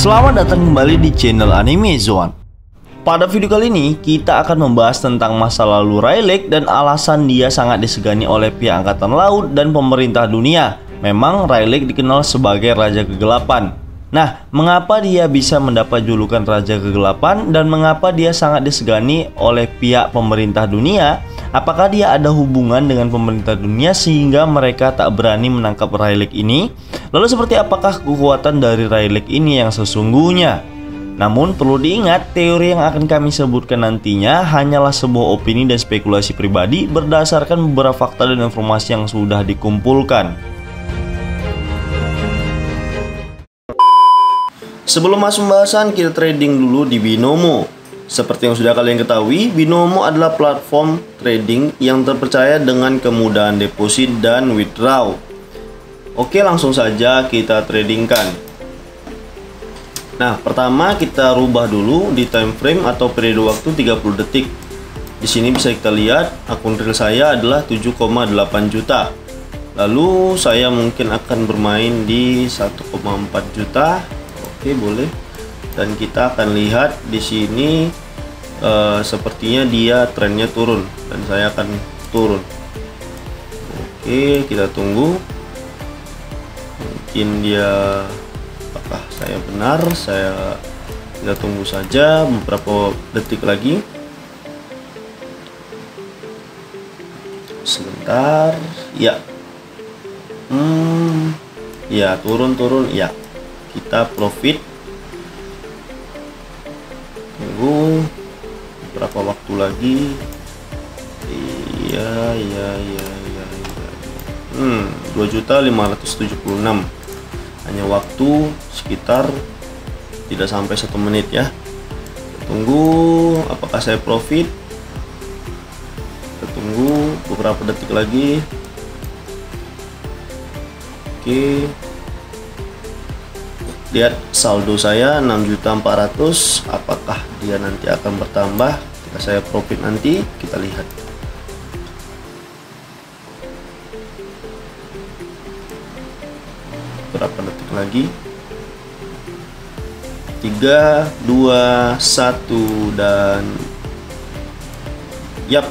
Selamat datang kembali di channel Anime Zone. Pada video kali ini, kita akan membahas tentang masa lalu Rayleigh dan alasan dia sangat disegani oleh pihak Angkatan Laut dan pemerintah dunia. Memang Rayleigh dikenal sebagai Raja Kegelapan. Nah, mengapa dia bisa mendapat julukan Raja Kegelapan dan mengapa dia sangat disegani oleh pihak pemerintah dunia? Apakah dia ada hubungan dengan pemerintah dunia sehingga mereka tak berani menangkap Rayleigh ini? Lalu seperti apakah kekuatan dari Rayleigh ini yang sesungguhnya? Namun perlu diingat, teori yang akan kami sebutkan nantinya hanyalah sebuah opini dan spekulasi pribadi berdasarkan beberapa fakta dan informasi yang sudah dikumpulkan. Sebelum masuk pembahasan, kita trading dulu di Binomo. Seperti yang sudah kalian ketahui, Binomo adalah platform trading yang terpercaya dengan kemudahan deposit dan withdraw. Oke, langsung saja kita tradingkan. Nah, pertama kita rubah dulu di time frame atau periode waktu 30 detik. Di sini bisa kita lihat akun real saya adalah 7,8 juta. Lalu saya mungkin akan bermain di 1,4 juta. Oke, boleh. Dan kita akan lihat di sini uh, sepertinya dia trennya turun dan saya akan turun. Oke, kita tunggu. Mungkin dia apakah saya benar? Saya kita tunggu saja beberapa detik lagi. Sebentar. Ya. Hmm. Ya turun-turun ya kita profit. Tunggu berapa waktu lagi. Iya iya iya iya ya. hmm 2.576 hanya waktu sekitar tidak sampai satu menit ya. Tunggu apakah saya profit. Tunggu beberapa detik lagi. Oke lihat saldo saya 6.400 apakah dia nanti akan bertambah? Ketika saya profit nanti kita lihat. Berapa detik lagi? 3 2 1 dan yap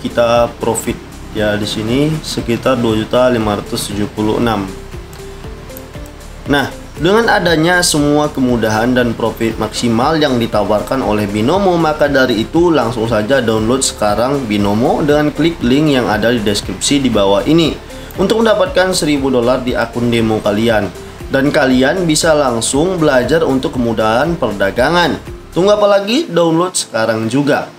kita profit. Ya di sini sekitar 2.576 nah dengan adanya semua kemudahan dan profit maksimal yang ditawarkan oleh Binomo, maka dari itu langsung saja download sekarang Binomo dengan klik link yang ada di deskripsi di bawah ini untuk mendapatkan 1000 dolar di akun demo kalian. Dan kalian bisa langsung belajar untuk kemudahan perdagangan. Tunggu apa lagi? Download sekarang juga.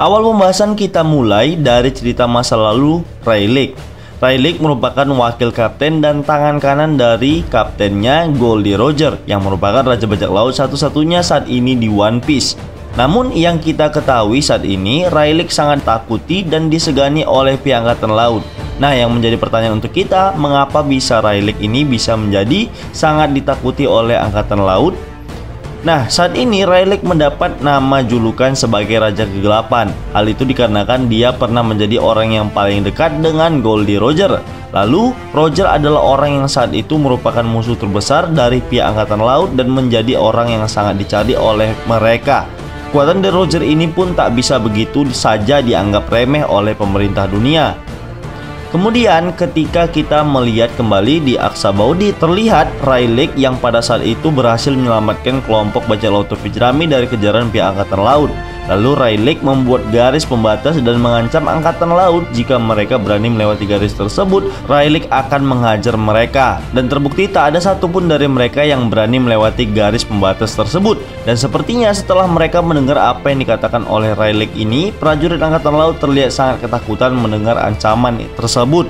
Awal pembahasan kita mulai dari cerita masa lalu Rayleigh Rayleigh merupakan wakil kapten dan tangan kanan dari kaptennya Goldie Roger yang merupakan raja bajak laut satu-satunya saat ini di One Piece. Namun yang kita ketahui saat ini Rayleigh sangat takuti dan disegani oleh pihak angkatan laut. Nah, yang menjadi pertanyaan untuk kita, mengapa bisa Rayleigh ini bisa menjadi sangat ditakuti oleh angkatan laut Nah, saat ini Rayleigh mendapat nama julukan sebagai Raja Kegelapan. Hal itu dikarenakan dia pernah menjadi orang yang paling dekat dengan Goldie Roger. Lalu, Roger adalah orang yang saat itu merupakan musuh terbesar dari pihak Angkatan Laut dan menjadi orang yang sangat dicari oleh mereka. Kekuatan dari Roger ini pun tak bisa begitu saja dianggap remeh oleh pemerintah dunia. Kemudian ketika kita melihat kembali di Aksa Baudi terlihat Rayleigh yang pada saat itu berhasil menyelamatkan kelompok bajak laut Vijrami dari kejaran pihak angkatan laut. Lalu Rayleigh membuat garis pembatas dan mengancam angkatan laut jika mereka berani melewati garis tersebut, Rayleigh akan menghajar mereka. Dan terbukti tak ada satupun dari mereka yang berani melewati garis pembatas tersebut. Dan sepertinya setelah mereka mendengar apa yang dikatakan oleh Rayleigh ini, prajurit angkatan laut terlihat sangat ketakutan mendengar ancaman tersebut.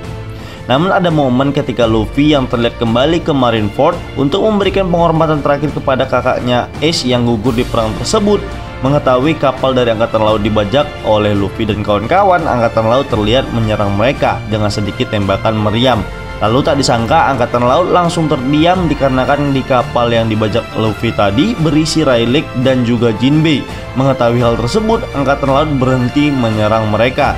Namun ada momen ketika Luffy yang terlihat kembali ke Marineford untuk memberikan penghormatan terakhir kepada kakaknya Ace yang gugur di perang tersebut Mengetahui kapal dari Angkatan Laut dibajak oleh Luffy dan kawan-kawan, Angkatan Laut terlihat menyerang mereka dengan sedikit tembakan meriam. Lalu tak disangka Angkatan Laut langsung terdiam dikarenakan di kapal yang dibajak Luffy tadi berisi Rayleigh dan juga Jinbei. Mengetahui hal tersebut, Angkatan Laut berhenti menyerang mereka.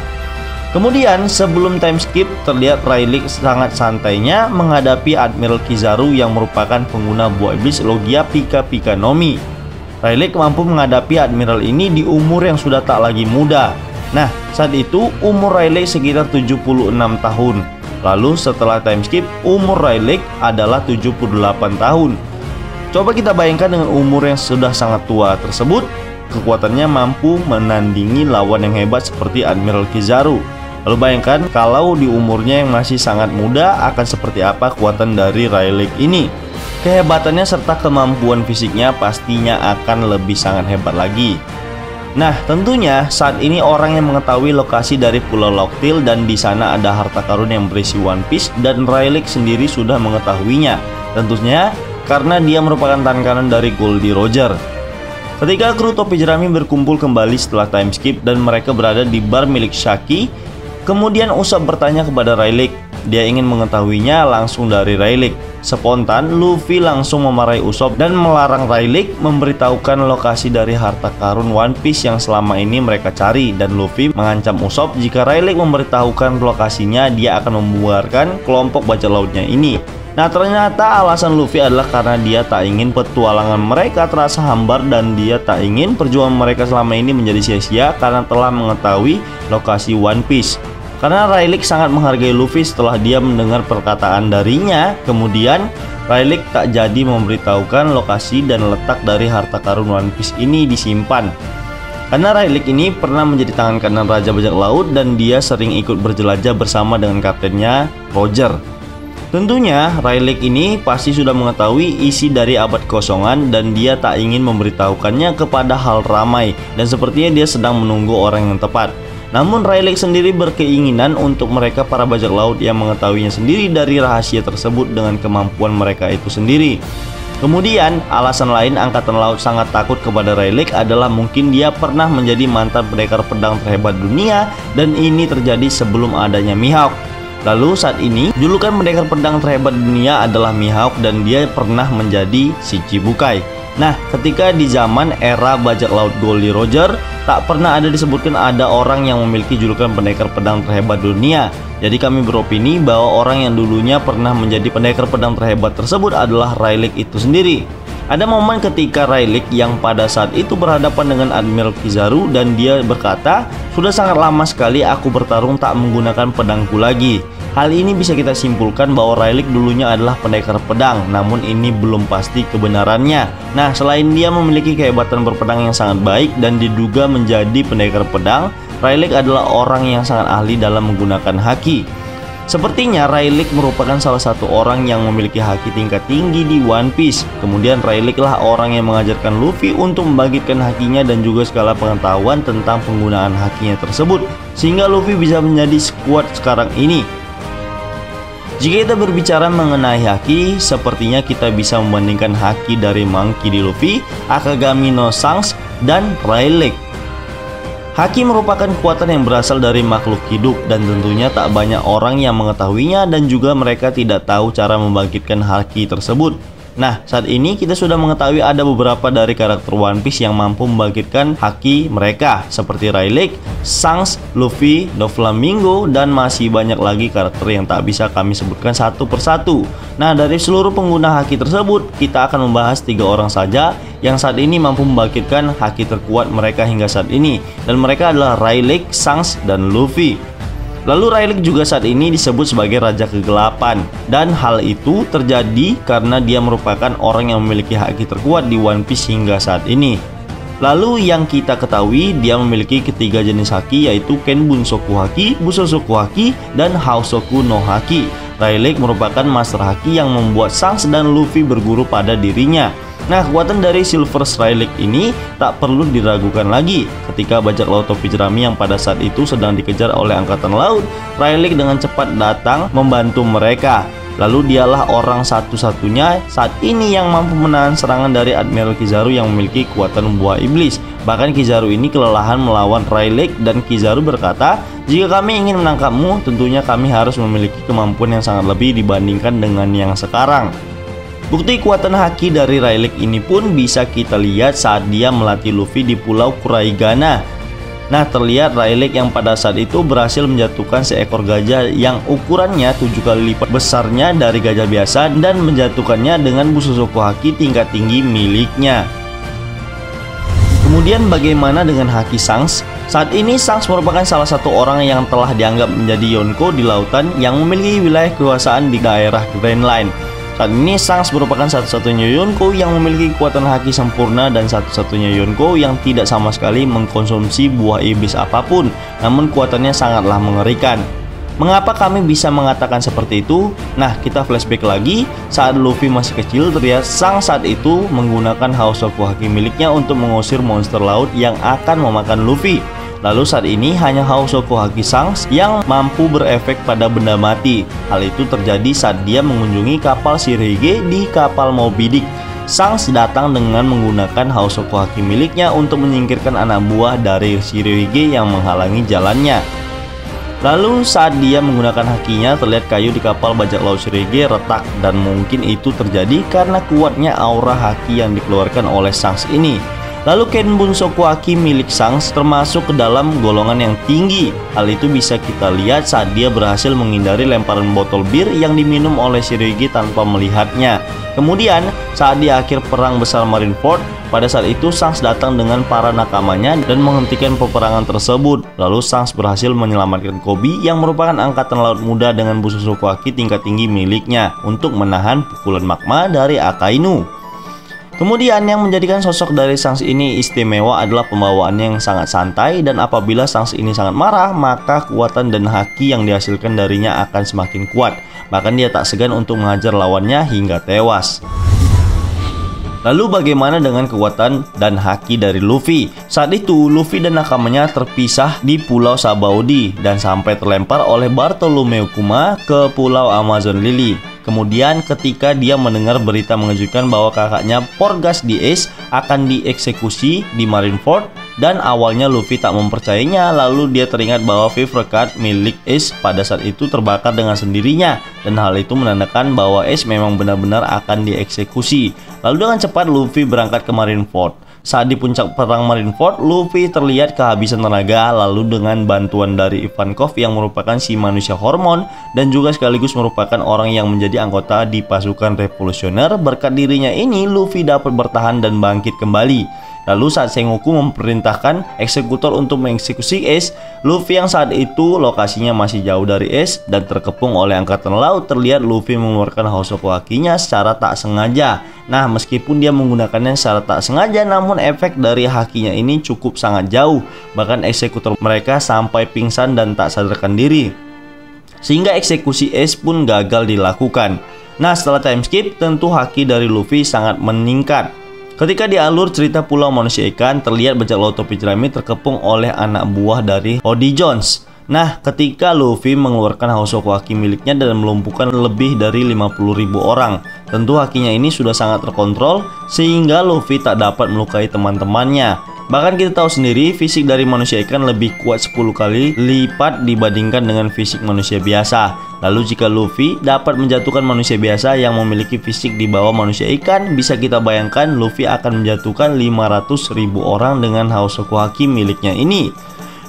Kemudian sebelum time skip terlihat Rayleigh sangat santainya menghadapi Admiral Kizaru yang merupakan pengguna buah iblis Logia Pika Pika Nomi. Rayleigh mampu menghadapi Admiral ini di umur yang sudah tak lagi muda. Nah, saat itu umur Rayleigh sekitar 76 tahun. Lalu setelah time skip, umur Rayleigh adalah 78 tahun. Coba kita bayangkan dengan umur yang sudah sangat tua tersebut, kekuatannya mampu menandingi lawan yang hebat seperti Admiral Kizaru. Lalu bayangkan kalau di umurnya yang masih sangat muda akan seperti apa kekuatan dari Rayleigh ini. Kehebatannya serta kemampuan fisiknya pastinya akan lebih sangat hebat lagi. Nah, tentunya saat ini orang yang mengetahui lokasi dari Pulau Locktail dan di sana ada harta karun yang berisi One Piece dan Rayleigh sendiri sudah mengetahuinya. Tentunya karena dia merupakan tangan kanan dari Goldie Roger. Ketika kru topi jerami berkumpul kembali setelah time skip dan mereka berada di bar milik Shaki, Kemudian Usop bertanya kepada Rayleigh. Dia ingin mengetahuinya langsung dari Rayleigh. Spontan, Luffy langsung memarahi Usop dan melarang Rayleigh memberitahukan lokasi dari harta karun One Piece yang selama ini mereka cari dan Luffy mengancam Usop jika Rayleigh memberitahukan lokasinya dia akan membuarkan kelompok bajak lautnya ini. Nah ternyata alasan Luffy adalah karena dia tak ingin petualangan mereka terasa hambar dan dia tak ingin perjuangan mereka selama ini menjadi sia-sia karena telah mengetahui lokasi One Piece. Karena Rayleigh sangat menghargai Luffy setelah dia mendengar perkataan darinya, kemudian Rayleigh tak jadi memberitahukan lokasi dan letak dari harta karun One Piece ini disimpan. Karena Rayleigh ini pernah menjadi tangan kanan Raja Bajak Laut dan dia sering ikut berjelajah bersama dengan kaptennya Roger. Tentunya Rayleigh ini pasti sudah mengetahui isi dari abad kosongan dan dia tak ingin memberitahukannya kepada hal ramai dan sepertinya dia sedang menunggu orang yang tepat. Namun Rayleigh sendiri berkeinginan untuk mereka para bajak laut yang mengetahuinya sendiri dari rahasia tersebut dengan kemampuan mereka itu sendiri. Kemudian, alasan lain Angkatan Laut sangat takut kepada Rayleigh adalah mungkin dia pernah menjadi mantan pendekar pedang terhebat dunia dan ini terjadi sebelum adanya Mihawk. Lalu saat ini, julukan pendekar pedang terhebat dunia adalah Mihawk dan dia pernah menjadi Shichibukai. Nah, ketika di zaman era bajak laut Goldie Roger, tak pernah ada disebutkan ada orang yang memiliki julukan pendekar pedang terhebat dunia. Jadi kami beropini bahwa orang yang dulunya pernah menjadi pendekar pedang terhebat tersebut adalah Rayleigh itu sendiri. Ada momen ketika Rayleigh yang pada saat itu berhadapan dengan Admiral Kizaru dan dia berkata, "Sudah sangat lama sekali aku bertarung tak menggunakan pedangku lagi." Hal ini bisa kita simpulkan bahwa Rayleigh dulunya adalah pendekar pedang, namun ini belum pasti kebenarannya. Nah, selain dia memiliki kehebatan berpedang yang sangat baik dan diduga menjadi pendekar pedang, Rayleigh adalah orang yang sangat ahli dalam menggunakan haki. Sepertinya Rayleigh merupakan salah satu orang yang memiliki haki tingkat tinggi di One Piece. Kemudian Rayleigh lah orang yang mengajarkan Luffy untuk membangkitkan hakinya dan juga segala pengetahuan tentang penggunaan hakinya tersebut sehingga Luffy bisa menjadi sekuat sekarang ini. Jika kita berbicara mengenai haki, sepertinya kita bisa membandingkan haki dari Monkey D. Luffy, Akagami no Shanks, dan Rayleigh. Haki merupakan kekuatan yang berasal dari makhluk hidup dan tentunya tak banyak orang yang mengetahuinya dan juga mereka tidak tahu cara membangkitkan haki tersebut. Nah, saat ini kita sudah mengetahui ada beberapa dari karakter One Piece yang mampu membangkitkan haki mereka seperti Rayleigh, Shanks, Luffy, Doflamingo, dan masih banyak lagi karakter yang tak bisa kami sebutkan satu persatu. Nah, dari seluruh pengguna haki tersebut, kita akan membahas tiga orang saja yang saat ini mampu membangkitkan haki terkuat mereka hingga saat ini dan mereka adalah Rayleigh, Shanks, dan Luffy. Lalu Rayleigh juga saat ini disebut sebagai Raja Kegelapan dan hal itu terjadi karena dia merupakan orang yang memiliki haki terkuat di One Piece hingga saat ini. Lalu yang kita ketahui dia memiliki ketiga jenis haki yaitu Kenbun Soku Haki, Busosoku Haki, dan Haosoku no Haki. Rayleigh merupakan master haki yang membuat Shanks dan Luffy berguru pada dirinya. Nah, kekuatan dari Silver Rayleigh ini tak perlu diragukan lagi. Ketika bajak laut topi jerami yang pada saat itu sedang dikejar oleh angkatan laut, Rayleigh dengan cepat datang membantu mereka. Lalu dialah orang satu-satunya saat ini yang mampu menahan serangan dari Admiral Kizaru yang memiliki kekuatan buah iblis. Bahkan Kizaru ini kelelahan melawan Rayleigh dan Kizaru berkata, "Jika kami ingin menangkapmu, tentunya kami harus memiliki kemampuan yang sangat lebih dibandingkan dengan yang sekarang." Bukti kekuatan haki dari Rayleigh ini pun bisa kita lihat saat dia melatih Luffy di pulau Kuraigana. Nah terlihat Rayleigh yang pada saat itu berhasil menjatuhkan seekor gajah yang ukurannya tujuh kali lipat besarnya dari gajah biasa dan menjatuhkannya dengan Busosoku Haki tingkat tinggi miliknya. Kemudian bagaimana dengan Haki Sangs? Saat ini Sangs merupakan salah satu orang yang telah dianggap menjadi Yonko di lautan yang memiliki wilayah kekuasaan di daerah Grand Line. Saat ini Sangs merupakan satu-satunya Yonko yang memiliki kekuatan haki sempurna dan satu-satunya Yonko yang tidak sama sekali mengkonsumsi buah iblis apa pun, namun kuatannya sangatlah mengerikan. Mengapa kami bisa mengatakan seperti itu? Nah, kita flashback lagi saat Luffy masih kecil terlihat sang saat itu menggunakan House of Haki miliknya untuk mengusir monster laut yang akan memakan Luffy. Lalu saat ini hanya Haosoku Haki Sangs yang mampu berefek pada benda mati. Hal itu terjadi saat dia mengunjungi kapal Shirige di kapal Moby Dick. Sangs datang dengan menggunakan Haosoku Haki miliknya untuk menyingkirkan anak buah dari Shirige yang menghalangi jalannya. Lalu saat dia menggunakan hakinya terlihat kayu di kapal bajak laut Shirige retak dan mungkin itu terjadi karena kuatnya aura haki yang dikeluarkan oleh Sangs ini. Lalu Kenbun Sokuaki milik Sangs termasuk ke dalam golongan yang tinggi. Hal itu bisa kita lihat saat dia berhasil menghindari lemparan botol bir yang diminum oleh Shirigi tanpa melihatnya. Kemudian, saat di akhir perang besar Marineford, pada saat itu Sangs datang dengan para nakamanya dan menghentikan peperangan tersebut. Lalu Sangs berhasil menyelamatkan Kobe yang merupakan angkatan laut muda dengan busu Sokuaki tingkat tinggi miliknya untuk menahan pukulan magma dari Akainu. Kemudian yang menjadikan sosok dari Sangs ini istimewa adalah pembawaannya yang sangat santai dan apabila Sangs ini sangat marah, maka kekuatan dan haki yang dihasilkan darinya akan semakin kuat. Bahkan dia tak segan untuk mengajar lawannya hingga tewas. Lalu bagaimana dengan kekuatan dan haki dari Luffy? Saat itu Luffy dan nakamanya terpisah di Pulau Sabaudi dan sampai terlempar oleh Bartolomeu Kuma ke Pulau Amazon Lily. Kemudian ketika dia mendengar berita mengejutkan bahwa kakaknya Porgas di Ace akan dieksekusi di Marineford dan awalnya Luffy tak mempercayainya lalu dia teringat bahwa Vivre Card milik Ace pada saat itu terbakar dengan sendirinya dan hal itu menandakan bahwa Ace memang benar-benar akan dieksekusi. Lalu dengan cepat Luffy berangkat ke Marineford. Saat di puncak perang Marineford, Luffy terlihat kehabisan tenaga lalu dengan bantuan dari Ivankov yang merupakan si manusia hormon dan juga sekaligus merupakan orang yang menjadi anggota di pasukan revolusioner berkat dirinya ini Luffy dapat bertahan dan bangkit kembali. Lalu saat Sengoku memerintahkan eksekutor untuk mengeksekusi Ace, Luffy yang saat itu lokasinya masih jauh dari Ace dan terkepung oleh angkatan laut terlihat Luffy mengeluarkan Hosoku Hakinya secara tak sengaja. Nah, meskipun dia menggunakannya secara tak sengaja namun efek dari hakinya ini cukup sangat jauh. Bahkan eksekutor mereka sampai pingsan dan tak sadarkan diri. Sehingga eksekusi Ace pun gagal dilakukan. Nah, setelah time skip, tentu haki dari Luffy sangat meningkat. Ketika di alur cerita Pulau Manusia Ikan, terlihat bajak laut topi jerami terkepung oleh anak buah dari Odie Jones. Nah, ketika Luffy mengeluarkan Hosoku Haki miliknya dan melumpuhkan lebih dari 50.000 orang, tentu hakinya ini sudah sangat terkontrol sehingga Luffy tak dapat melukai teman-temannya. Bahkan kita tahu sendiri fisik dari manusia ikan lebih kuat 10 kali lipat dibandingkan dengan fisik manusia biasa. Lalu jika Luffy dapat menjatuhkan manusia biasa yang memiliki fisik di bawah manusia ikan, bisa kita bayangkan Luffy akan menjatuhkan 500 ribu orang dengan Haosoku Haki miliknya ini.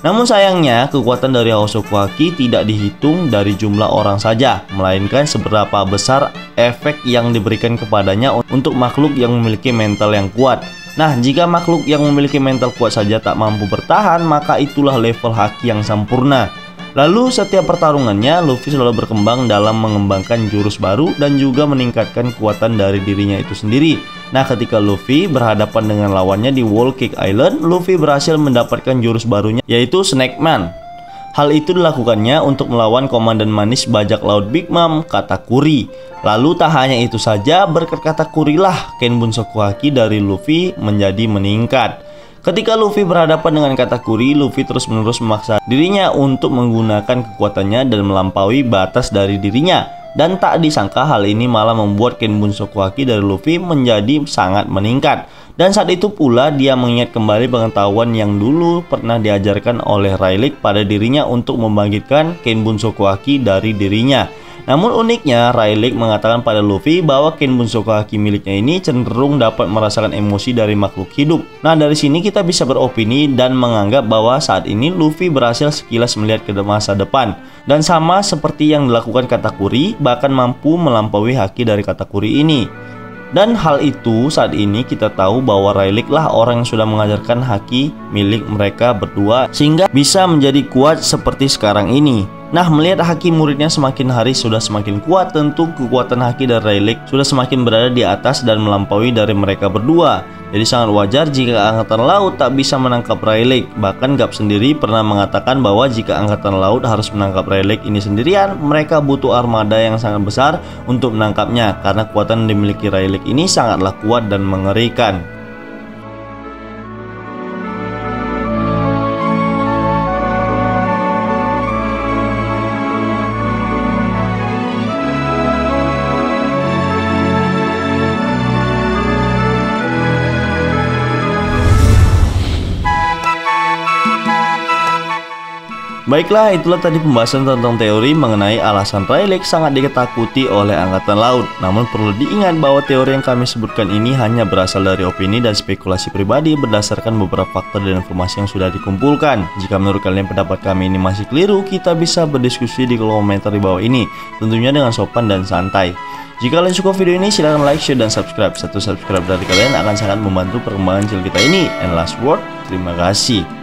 Namun sayangnya, kekuatan dari Haosoku Haki tidak dihitung dari jumlah orang saja, melainkan seberapa besar efek yang diberikan kepadanya untuk makhluk yang memiliki mental yang kuat. Nah, jika makhluk yang memiliki mental kuat saja tak mampu bertahan, maka itulah level haki yang sempurna. Lalu setiap pertarungannya, Luffy selalu berkembang dalam mengembangkan jurus baru dan juga meningkatkan kekuatan dari dirinya itu sendiri. Nah, ketika Luffy berhadapan dengan lawannya di Wall Cake Island, Luffy berhasil mendapatkan jurus barunya yaitu Snake Man. Hal itu dilakukannya untuk melawan komandan manis bajak laut Big Mom, Katakuri. Lalu tak hanya itu saja, berkat Katakuri lah Kenbun Sokuhaki dari Luffy menjadi meningkat. Ketika Luffy berhadapan dengan Katakuri, Luffy terus-menerus memaksa dirinya untuk menggunakan kekuatannya dan melampaui batas dari dirinya. Dan tak disangka hal ini malah membuat Kenbun Sokuhaki dari Luffy menjadi sangat meningkat. Dan saat itu pula dia mengingat kembali pengetahuan yang dulu pernah diajarkan oleh Rayleigh pada dirinya untuk membangkitkan Kenbun Sokuaki dari dirinya. Namun uniknya, Rayleigh mengatakan pada Luffy bahwa Ken Bunsoku Haki miliknya ini cenderung dapat merasakan emosi dari makhluk hidup. Nah dari sini kita bisa beropini dan menganggap bahwa saat ini Luffy berhasil sekilas melihat ke masa depan. Dan sama seperti yang dilakukan Katakuri, bahkan mampu melampaui Haki dari Katakuri ini. Dan hal itu saat ini kita tahu bahwa Rayleigh lah orang yang sudah mengajarkan haki milik mereka berdua sehingga bisa menjadi kuat seperti sekarang ini. Nah, melihat haki muridnya semakin hari sudah semakin kuat, tentu kekuatan haki dari Rayleigh sudah semakin berada di atas dan melampaui dari mereka berdua. Jadi sangat wajar jika Angkatan Laut tak bisa menangkap Rayleigh. Bahkan Gap sendiri pernah mengatakan bahwa jika Angkatan Laut harus menangkap Rayleigh ini sendirian, mereka butuh armada yang sangat besar untuk menangkapnya karena kekuatan yang dimiliki Rayleigh ini sangatlah kuat dan mengerikan. Baiklah, itulah tadi pembahasan tentang teori mengenai alasan Rayleigh sangat diketakuti oleh Angkatan Laut. Namun perlu diingat bahwa teori yang kami sebutkan ini hanya berasal dari opini dan spekulasi pribadi berdasarkan beberapa faktor dan informasi yang sudah dikumpulkan. Jika menurut kalian pendapat kami ini masih keliru, kita bisa berdiskusi di kolom komentar di bawah ini, tentunya dengan sopan dan santai. Jika kalian suka video ini, silahkan like, share, dan subscribe. Satu subscribe dari kalian akan sangat membantu perkembangan channel kita ini. And last word, terima kasih.